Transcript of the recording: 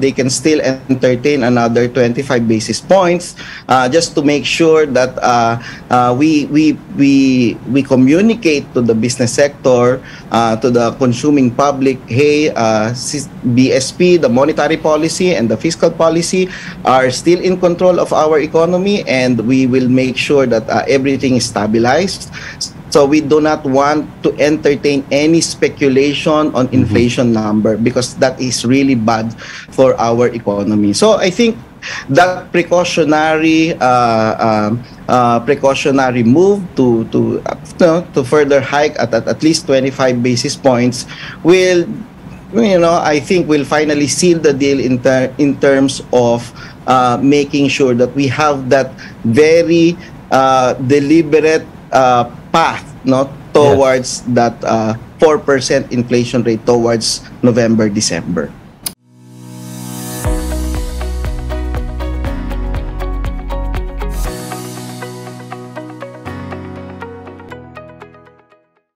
they can still entertain another 25 basis points uh, just to make sure that uh, uh, we we we we communicate to the business sector uh, to the consuming public hey uh, BSP the monetary policy and the fiscal policy are still in control of our economy and we will make sure that uh, everything is stabilized so we do not want to entertain any speculation on inflation number because that is really bad for our economy. So I think that precautionary uh, um, uh, precautionary move to to uh, to further hike at, at at least 25 basis points will you know I think will finally seal the deal in ter- in terms of uh, making sure that we have that very uh, deliberate uh, path no towards that uh, 4% inflation rate towards November December